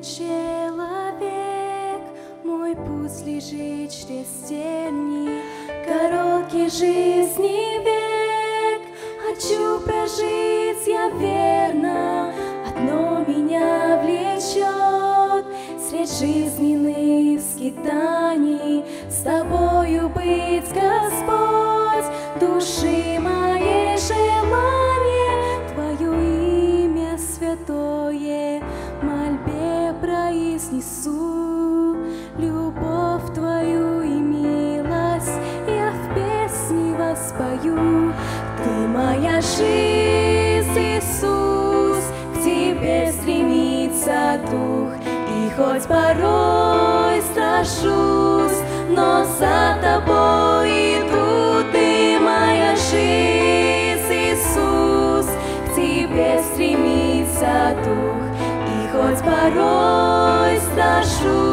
Человек, мой путь лежит через стены, короткий жизни век. Хочу прожить я верно, одно меня влечет, средь жизненных скитаний, с тобою быть, Господь, души моей любовь Твою и милость я в песне воспою. Ты моя жизнь, Иисус, к Тебе стремится дух, и хоть порой страшусь, но за Тобой иду, Ты моя жизнь, Иисус, к Тебе стремится дух, и хоть порой страшусь,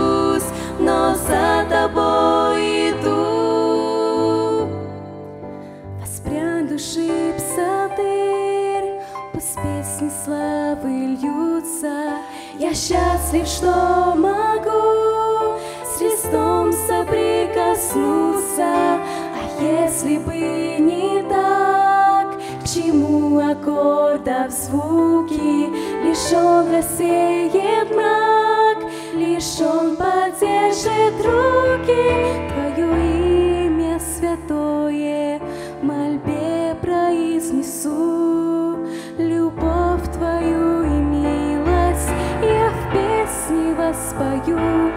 славы льются. Я счастлив, что могу с Христом соприкоснуться. А если бы не так, к чему аккордов звуки? Лишь он рассеет мрак, лишь он поддержит руки. Твое имя святое мольбе произнесу. Воспою.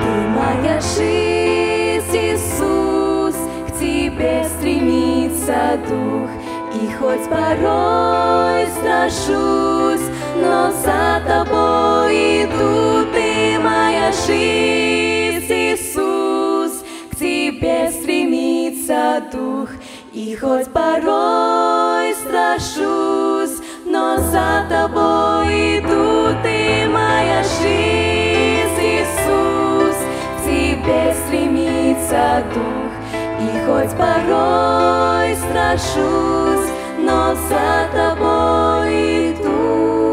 Ты моя жизнь, Иисус, к Тебе стремится дух. И хоть порой страшусь, но за Тобой иду, Ты моя жизнь, Иисус, к Тебе стремится дух. И хоть порой страшусь, но за Тобой иду, Ты моя жизнь, страшусь, но за Тобой иду.